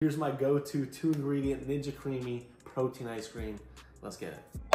Here's my go-to two ingredient Ninja creamy protein ice cream. Let's get it.